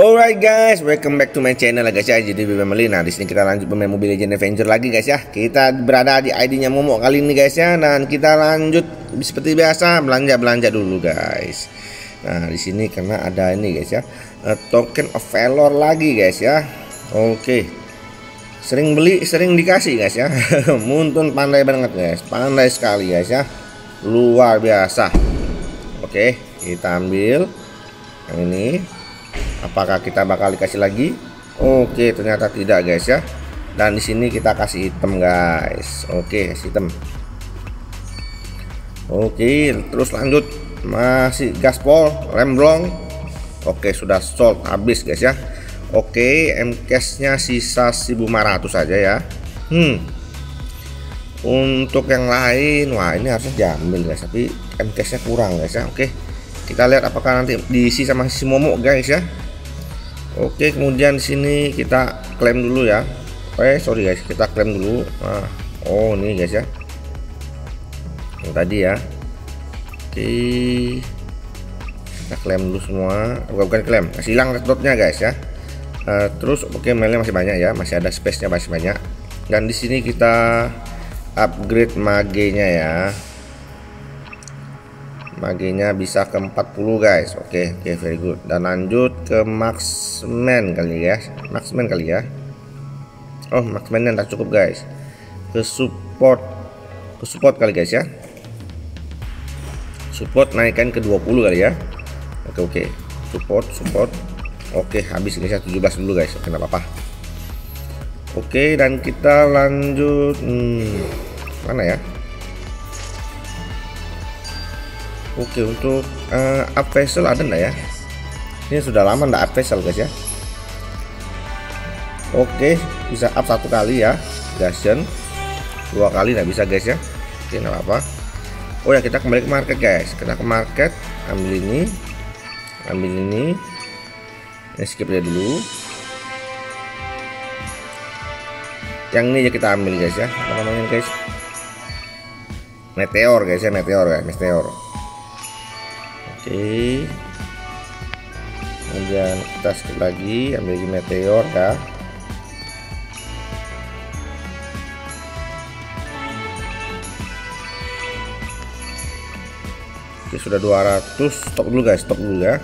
Alright guys, welcome back to my channel guys ya. Jadi family, nah di sini kita lanjut bermain Mobile Legends Adventure lagi guys ya. Kita berada di ID-nya Momo kali ini guys ya. Dan kita lanjut seperti biasa belanja-belanja dulu guys. Nah di sini karena ada ini guys ya, uh, token of valor lagi guys ya. Oke, sering beli, sering dikasih guys ya. Muntun pandai banget guys, pandai sekali guys ya, luar biasa. Oke, kita ambil yang ini apakah kita bakal dikasih lagi? Oke ternyata tidak guys ya. Dan di sini kita kasih item guys. Oke kasih item. Oke terus lanjut. Masih gaspol remblong oke sudah sold habis guys ya. Oke mcas nya sisa 1500 saja ya. Hmm. Untuk yang lain wah ini harusnya diambil guys tapi mcas nya kurang guys ya. Oke kita lihat apakah nanti diisi sama si Momo guys ya Oke kemudian di sini kita klaim dulu ya. Oke sorry guys kita klaim dulu. Nah, Oh ini guys ya. Yang tadi ya. Oke. Kita klaim dulu semua. Bukan, bukan klaim. Kasih hilang dotnya guys ya. Uh, terus oke okay, mainnya masih banyak ya. Masih ada space nya masih banyak. Dan di sini kita upgrade magenya ya maginya bisa ke 40 guys. Oke okay, oke okay, very good. Dan lanjut ke maxman kali ya. Maxman kali ya. Oh maxman yang tak cukup guys. Ke support ke support kali guys ya. Support naikkan ke 20 kali ya. Oke okay, oke. Okay. support support. Oke okay, habis guys ya 17 dulu guys. Oke apa-apa. Oke dan kita lanjut hmm, mana ya Oke untuk uh, up vessel ada enggak ya? Ini sudah lama enggak up vessel guys ya. Oke bisa up satu kali ya Gashen dua kali enggak bisa guys ya. Oke apa-apa. Oh ya kita kembali ke market guys. Kita ke market ambil ini. Ambil ini. Ini skip aja dulu. Yang ini aja kita ambil guys ya. Apa namanya guys? Meteor guys ya meteor ya meteor oke. Kemudian kita skip lagi ambil lagi meteor ya. Oke sudah 200 stop dulu guys stop dulu ya.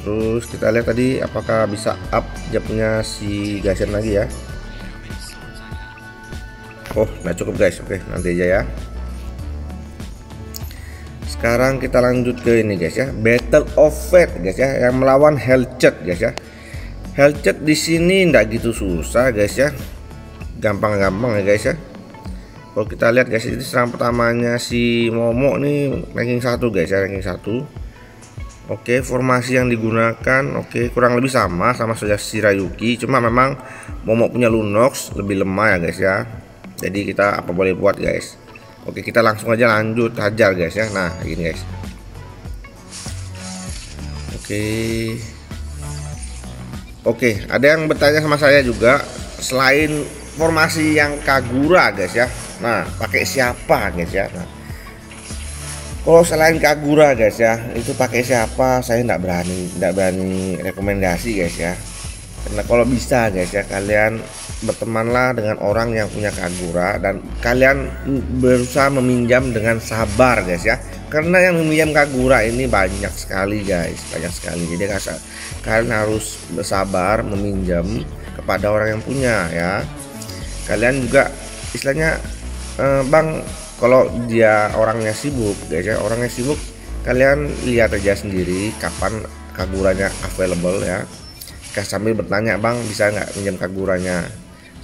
Terus kita lihat tadi apakah bisa up jabnya si gasen lagi ya. Oh nggak cukup guys. Oke nanti aja ya sekarang kita lanjut ke ini guys ya. Battle of Fate guys ya yang melawan Hellchat guys ya. Hellchat di sini enggak gitu susah guys ya. Gampang-gampang ya guys ya. Kalau kita lihat guys ini serang pertamanya si Momo nih ranking satu guys ya ranking satu. Oke formasi yang digunakan oke kurang lebih sama sama saja si Rayuki cuma memang Momo punya Lunox lebih lemah ya guys ya. Jadi kita apa boleh buat guys Oke kita langsung aja lanjut hajar guys ya. Nah gini guys. Oke. Oke ada yang bertanya sama saya juga Selain formasi yang Kagura guys ya. Nah pakai siapa guys ya? Nah, Kalau selain Kagura guys ya Itu pakai siapa saya nggak berani nggak berani rekomendasi guys ya. Karena kalau bisa guys ya kalian bertemanlah dengan orang yang punya Kagura dan kalian berusaha meminjam dengan sabar guys ya. Karena yang meminjam Kagura ini banyak sekali guys banyak sekali. Jadi kalian harus bersabar meminjam kepada orang yang punya ya. Kalian juga istilahnya eh, Bang kalau dia orangnya sibuk guys ya orangnya sibuk kalian lihat aja sendiri kapan Kaguranya available ya. Sambil bertanya bang bisa nggak pinjam kaguranya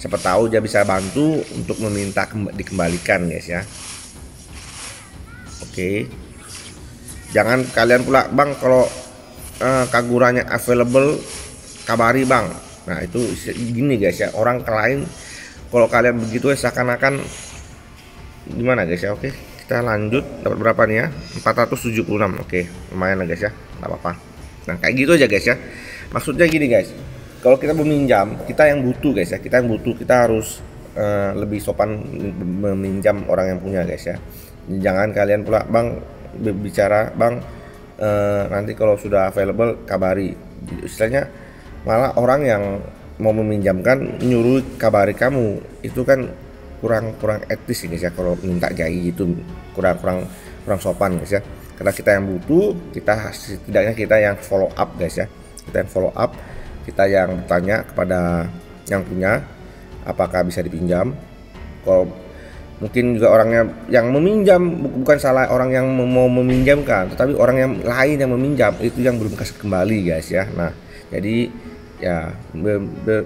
siapa tahu dia bisa bantu untuk meminta dikembalikan guys ya. Oke. Jangan kalian pula bang kalau uh, kagurannya available kabari bang. Nah itu gini guys ya. Orang lain kalau kalian begitu ya seakan-akan gimana guys ya? Oke kita lanjut. Dapat berapa nih ya? 476 oke lumayan lah guys ya. Nggak apa-apa. Nah kayak gitu aja guys ya. Maksudnya gini guys kalau kita meminjam kita yang butuh guys ya. Kita yang butuh kita harus uh, lebih sopan meminjam orang yang punya guys ya. Jangan kalian pula bang bicara bang uh, nanti kalau sudah available kabari. Istilahnya malah orang yang mau meminjamkan nyuruh kabari kamu. Itu kan kurang kurang etis ini ya. Kalau minta kayak gitu kurang kurang kurang sopan guys ya. Karena kita yang butuh kita setidaknya kita yang follow up guys ya. Kita yang follow up kita yang bertanya kepada yang punya apakah bisa dipinjam. Kalau mungkin juga orangnya yang meminjam bukan salah orang yang mau meminjamkan tetapi orang yang lain yang meminjam itu yang belum kasih kembali guys ya. Nah jadi ya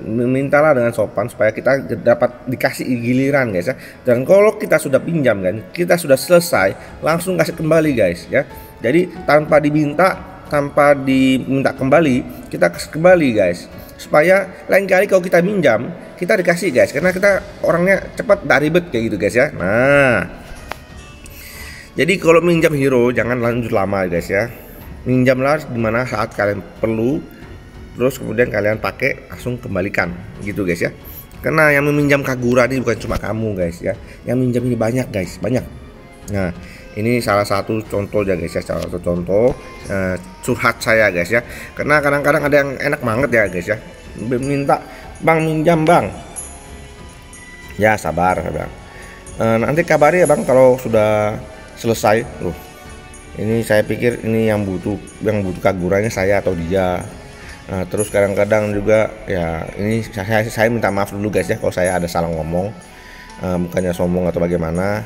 memintalah dengan sopan supaya kita dapat dikasih giliran guys ya. Dan kalau kita sudah pinjam kan kita sudah selesai langsung kasih kembali guys ya. Jadi tanpa diminta tanpa diminta kembali kita kembali guys. Supaya lain kali kalau kita minjam kita dikasih guys. Karena kita orangnya cepat tidak ribet kayak gitu guys ya. Nah. Jadi kalau minjam hero jangan lanjut lama guys ya. Minjamlah di mana saat kalian perlu terus kemudian kalian pakai langsung kembalikan gitu guys ya. Karena yang meminjam Kagura ini bukan cuma kamu guys ya. Yang minjam ini banyak guys banyak. Nah ini salah satu contoh ya guys ya salah satu contoh. Uh, curhat saya guys ya. Karena kadang-kadang ada yang enak banget ya guys ya. Minta bang minjam bang. Ya sabar bang uh, nanti kabari ya bang kalau sudah selesai. Loh ini saya pikir ini yang butuh yang butuh kagurannya saya atau dia. Nah, terus kadang-kadang juga ya ini saya saya minta maaf dulu guys ya kalau saya ada salah ngomong. Uh, bukannya sombong atau bagaimana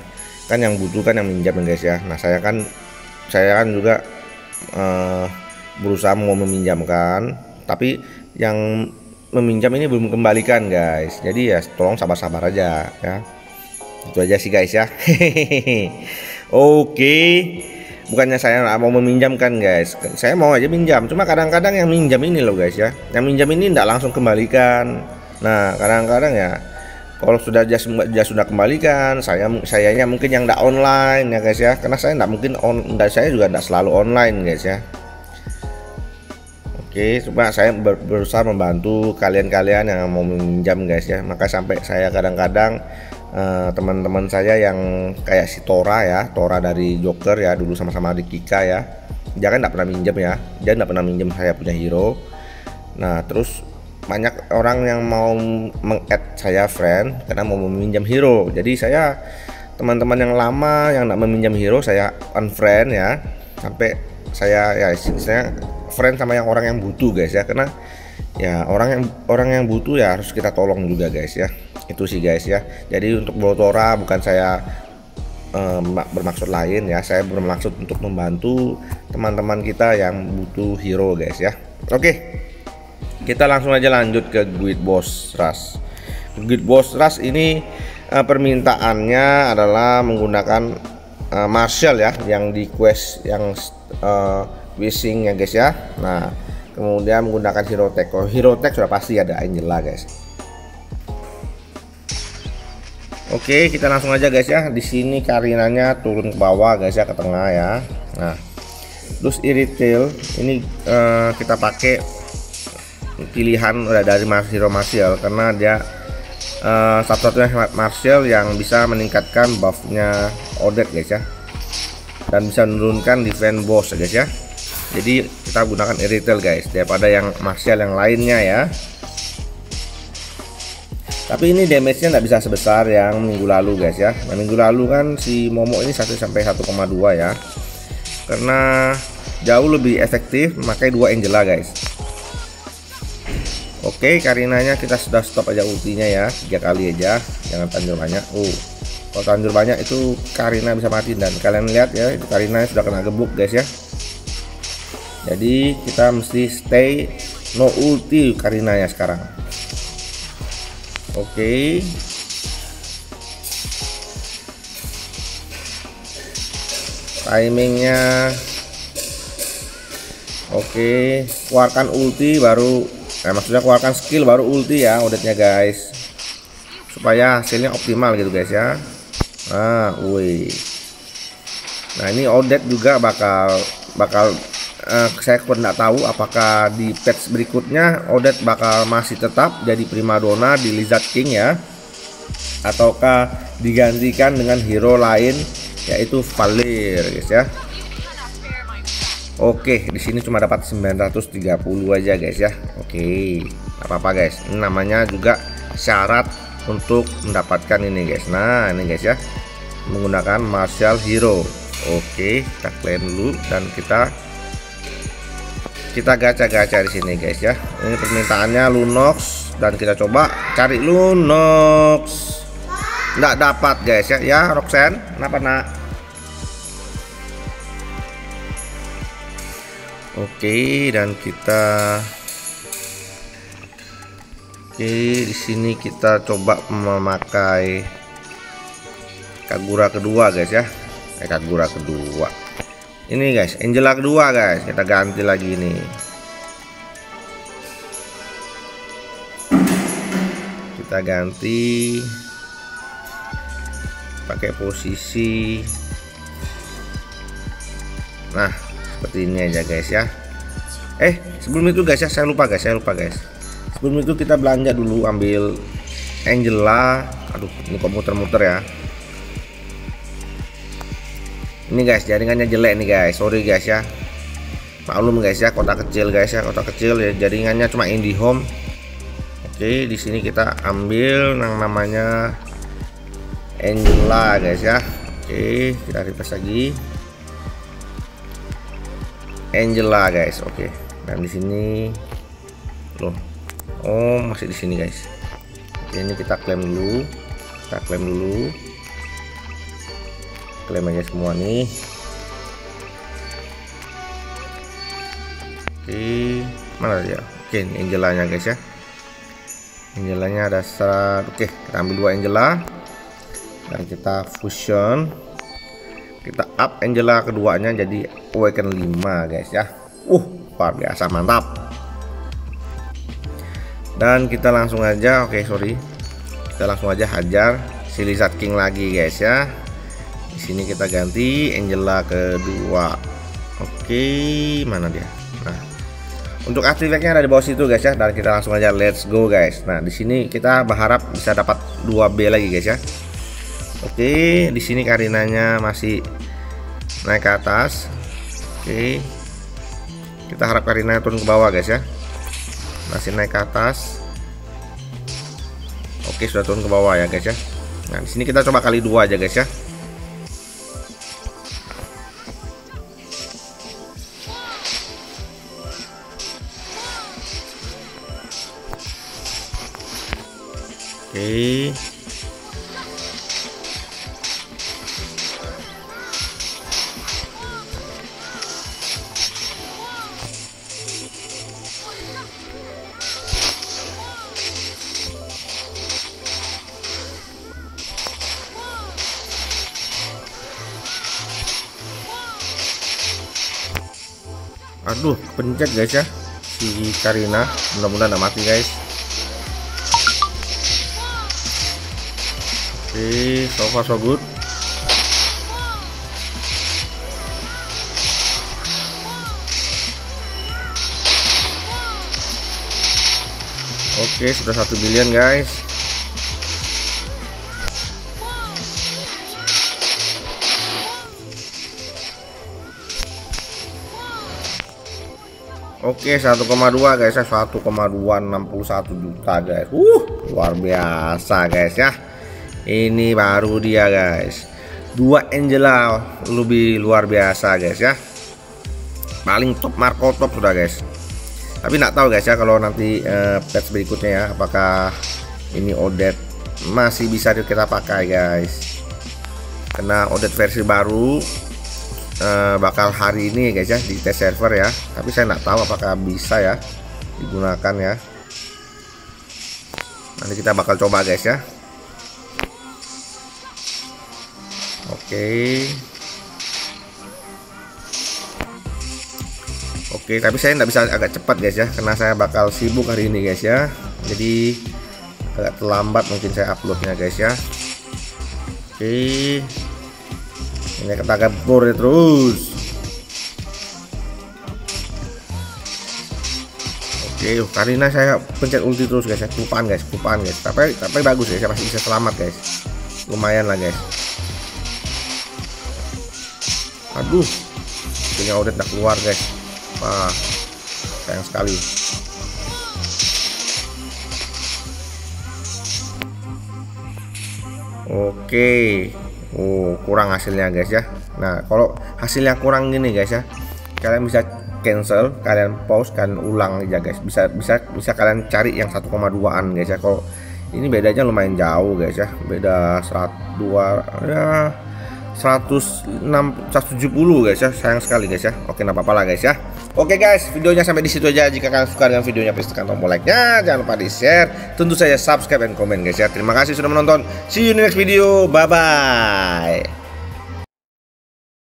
kan yang butuh kan yang minjam guys ya. Nah saya kan saya kan juga uh, berusaha mau meminjamkan tapi yang meminjam ini belum kembalikan guys. Jadi ya tolong sabar-sabar aja ya. Itu aja sih guys ya. Oke. Bukannya saya mau meminjamkan guys. Saya mau aja minjam. Cuma kadang-kadang yang minjam ini loh guys ya. Yang minjam ini tidak langsung kembalikan. Nah kadang-kadang ya kalau sudah jas, jas sudah kembalikan saya sayanya mungkin yang tidak online ya guys ya karena saya tidak mungkin on dan saya juga tidak selalu online guys ya Oke, cuma saya ber, berusaha membantu kalian-kalian yang mau meminjam guys ya. Maka sampai saya kadang-kadang uh, teman-teman saya yang kayak si Tora ya, Tora dari Joker ya, dulu sama-sama di Kika ya. Dia kan tidak pernah minjem ya, dia tidak pernah minjem saya punya hero. Nah, terus banyak orang yang mau meng-add saya friend karena mau meminjam hero. Jadi saya teman-teman yang lama yang tidak meminjam hero saya unfriend ya. Sampai saya ya istilahnya friend sama yang orang yang butuh guys ya. Karena ya orang yang orang yang butuh ya harus kita tolong juga guys ya. Itu sih guys ya. Jadi untuk Botora bukan saya um, bermaksud lain ya. Saya bermaksud untuk membantu teman-teman kita yang butuh hero guys ya. Oke kita langsung aja lanjut ke Guild Boss Rush Guild Boss Rush ini uh, permintaannya adalah menggunakan uh, Marshall ya yang di quest yang uh, wishing ya guys ya nah kemudian menggunakan hero tech kalau hero tech sudah pasti ada Angela guys Oke, kita langsung aja guys ya. Di sini karinanya turun ke bawah guys ya ke tengah ya. Nah, terus iritil ini uh, kita pakai pilihan udah dari Hero Martial karena dia uh, satu-satunya Martial yang bisa meningkatkan buffnya Odette guys ya. Dan bisa menurunkan defense boss guys ya. Jadi kita gunakan Irritel guys daripada yang Martial yang lainnya ya. Tapi ini damage-nya nggak bisa sebesar yang minggu lalu guys ya. Nah, minggu lalu kan si Momo ini 1 sampai 1,2 ya. Karena jauh lebih efektif memakai dua Angela guys Oke Karinanya kita sudah stop aja ultinya ya tiga kali aja. Jangan tanjur banyak. Uh kalau tanjur banyak itu Karina bisa mati. Dan kalian lihat ya itu Karina sudah kena gebuk guys ya. Jadi kita mesti stay no ulti Karinanya sekarang. Oke. Timingnya. Oke keluarkan ulti baru nah maksudnya keluarkan skill baru ulti ya udetnya guys. Supaya hasilnya optimal gitu guys ya. Nah woi nah ini Odet juga bakal bakal uh, saya kurang tidak tahu apakah di patch berikutnya Odet bakal masih tetap jadi primadona di Lizard King ya ataukah digantikan dengan hero lain yaitu Valir guys ya Oke, di sini cuma dapat 930 aja guys ya. Oke, apa-apa guys. Ini namanya juga syarat untuk mendapatkan ini guys. Nah, ini guys ya. Menggunakan martial hero. Oke, kita klaim dulu dan kita kita gacha-gacha di sini guys ya. Ini permintaannya Lunox dan kita coba cari Lunox. Nggak dapat guys ya. Ya, Roxanne, kenapa nak? Oke, dan kita Oke, di sini kita coba memakai Kagura kedua, guys ya. Eh, Kagura kedua. Ini guys, Angela kedua, guys. Kita ganti lagi nih. Kita ganti pakai posisi Nah, seperti ini aja guys ya. Eh sebelum itu guys ya saya lupa guys saya lupa guys. Sebelum itu kita belanja dulu ambil Angela. Aduh ini kok muter-muter ya. Ini guys jaringannya jelek nih guys. Sorry guys ya. Maklum guys ya kota kecil guys ya kota kecil. Ya jaringannya cuma IndiHome oke di sini kita ambil yang namanya Angela guys ya. Oke kita refresh lagi Angela guys. Oke. Okay. dan di sini loh. Oh masih di sini guys. Oke, ini kita klaim dulu. Kita klaim dulu. Klaim aja semua nih. Oke. Mana dia? Oke ini Angelanya guys ya. Angelanya ada serat oke kita ambil dua Angela. Dan kita fusion kita up Angela keduanya jadi Awaken 5 guys ya. Uh luar biasa mantap. Dan kita langsung aja oke okay, sorry. Kita langsung aja hajar si Lizard King lagi guys ya. Di sini kita ganti Angela kedua. Oke okay, mana dia? Nah untuk artifactnya ada di bawah situ guys ya. Dan kita langsung aja let's go guys. Nah di sini kita berharap bisa dapat 2B lagi guys ya Oke, di sini karinanya masih naik ke atas. Oke. Kita harap karinanya turun ke bawah, guys ya. Masih naik ke atas. Oke, sudah turun ke bawah ya, guys ya. Nah, di sini kita coba kali dua aja, guys ya. Oke. Aduh pencet guys ya. Si Karina mudah-mudahan tidak mati guys. Oke so far so good. Oke sudah satu bilion guys Oke 1,2 guys ya. 1,261 juta guys. Uh luar biasa guys ya. Ini baru dia guys. Dua Angela lebih luar biasa guys ya. Paling top Marco top sudah guys. Tapi nggak tahu guys ya kalau nanti uh, patch berikutnya ya apakah ini Odet masih bisa kita pakai guys. Karena Odet versi baru uh, bakal hari ini guys ya di tes server ya. Tapi saya nggak tahu apakah bisa ya digunakan ya. Nanti kita bakal coba guys ya. Oke. Oke tapi saya nggak bisa agak cepat guys ya karena saya bakal sibuk hari ini guys ya. Jadi agak terlambat mungkin saya uploadnya guys ya. Oke ini gabur ya terus. Oke Karina saya pencet ulti terus guys ya. Guys kupaan guys. Tapi tapi bagus guys saya masih bisa selamat guys. Lumayan lah guys. Aduh skillnya udah tak keluar guys. Wah sayang sekali. Oke oh kurang hasilnya guys ya. Nah kalau hasilnya kurang gini guys ya. Kalian bisa cancel kalian pause kalian ulang aja guys. Bisa bisa bisa kalian cari yang 1,2an guys ya. Kalau ini bedanya lumayan jauh guys ya. Beda 102 ya 106 170 guys ya. Sayang sekali guys ya. Oke nggak apa-apa lah guys ya oke guys videonya sampai di situ aja. Jika kalian suka dengan videonya please tekan tombol like nya jangan lupa di share tentu saja subscribe dan komen guys ya. Terima kasih sudah menonton. See you in the next video. Bye bye